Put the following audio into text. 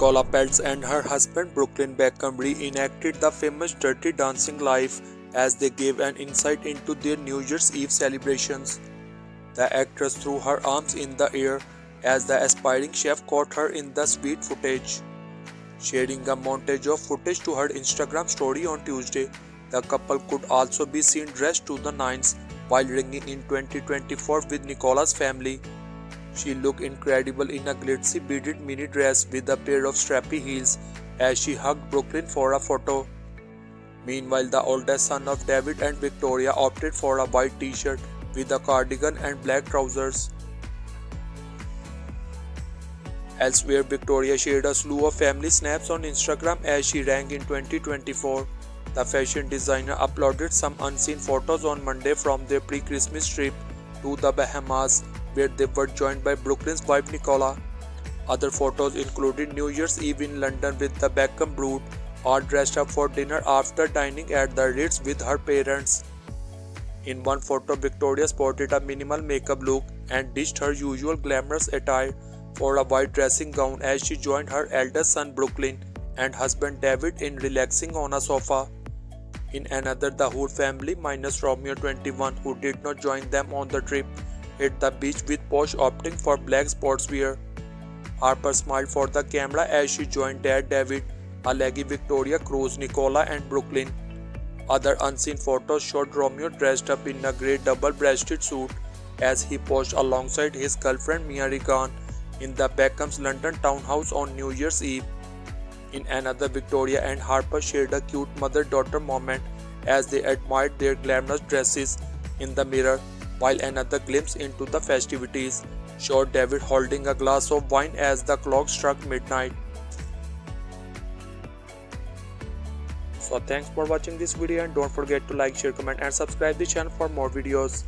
Nicola Peltz and her husband Brooklyn Beckham reenacted the famous Dirty Dancing life as they gave an insight into their New Year's Eve celebrations. The actress threw her arms in the air as the aspiring chef caught her in the sweet footage. Sharing a montage of footage to her Instagram story on Tuesday, the couple could also be seen dressed to the nines while ringing in 2024 with Nicola's family. She looked incredible in a glitzy beaded mini dress with a pair of strappy heels as she hugged Brooklyn for a photo. Meanwhile, the oldest son of David and Victoria opted for a white t shirt with a cardigan and black trousers. Elsewhere, Victoria shared a slew of family snaps on Instagram as she rang in 2024. The fashion designer uploaded some unseen photos on Monday from their pre Christmas trip to the Bahamas, where they were joined by Brooklyn's wife Nicola. Other photos included New Year's Eve in London with the Beckham brood, all dressed up for dinner after dining at the Ritz with her parents. In one photo, Victoria sported a minimal makeup look and ditched her usual glamorous attire for a white dressing gown as she joined her eldest son Brooklyn and husband David in relaxing on a sofa. In another, the whole family, minus Romeo 21, who did not join them on the trip, hit the beach with Posh opting for black sportswear. Harper smiled for the camera as she joined dad David, Alegi Victoria Cruz, Nicola, and Brooklyn. Other unseen photos showed Romeo dressed up in a grey double breasted suit as he posed alongside his girlfriend Mia Regan in the Beckham's London townhouse on New Year's Eve. In another, Victoria and Harper shared a cute mother daughter moment as they admired their glamorous dresses in the mirror, while another glimpse into the festivities showed David holding a glass of wine as the clock struck midnight. So thanks for watching this video and don't forget to like, share, comment and subscribe the channel for more videos.